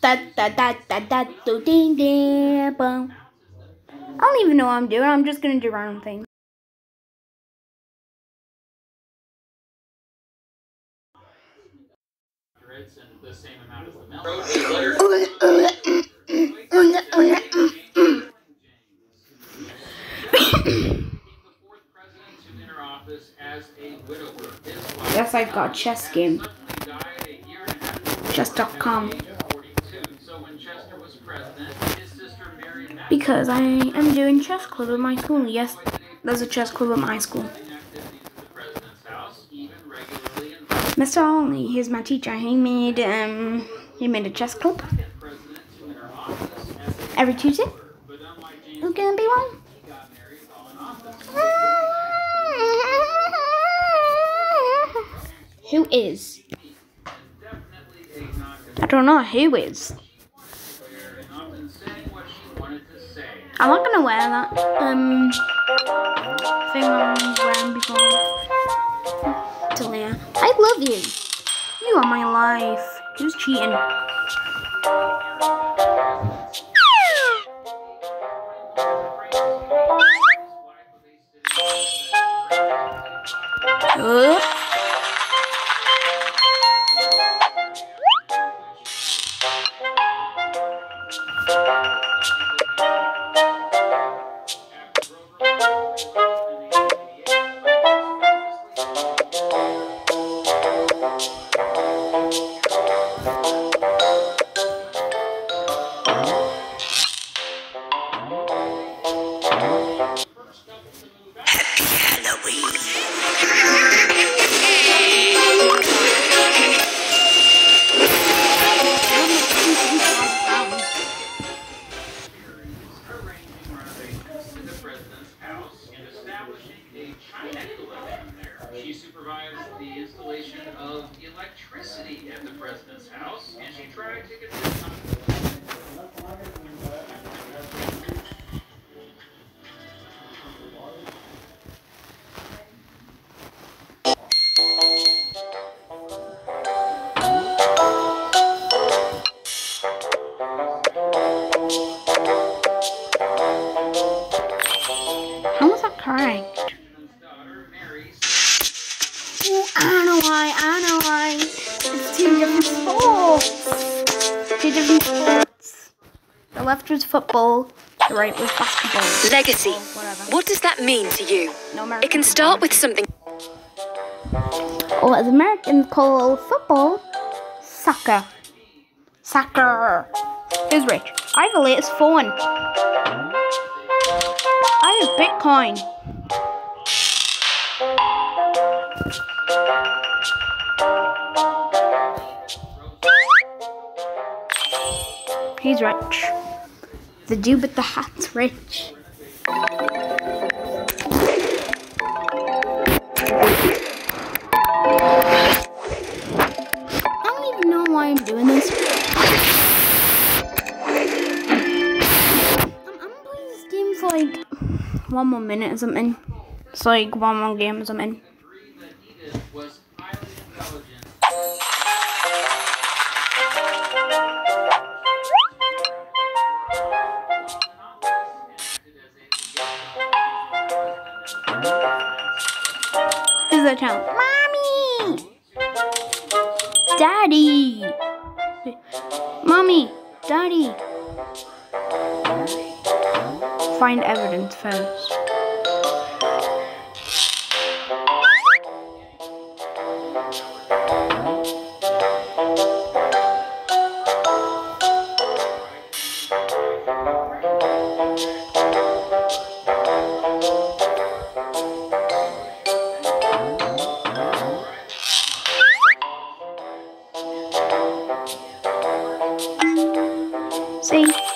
Da da da da da ding ding. I don't even know what I'm doing. I'm just gonna do random things. Yes, I've got chess game. Because I am doing chess club at my school. Yes, there's a chess club at my school. activities at the president's house, even regularly invited Mr. Olney, he's my teacher. He made um he made a chess club the president to enter office as a every Tuesday. but unlike James, Who's gonna be one? he got married while in office. Who is? I don't know who is. I'm not gonna wear that um thing I'm wearing before. Talia, I love you. You are my life. Who's cheating? She supervised the installation of electricity at the president's house, and she tried to convince How was correct? Left was football. The right was basketball. Legacy. Whatever. What does that mean to you? No It can start with something. Or as Americans call football, soccer. Soccer. Who's rich? I have the latest phone. I have Bitcoin. He's rich. The dude with the hat's rich. I don't even know why I'm doing this. I'm, I'm this game for like one more minute or something. It's like one more game or something. Who's that child? Mommy! Daddy! Mommy! Daddy! Find evidence first. See?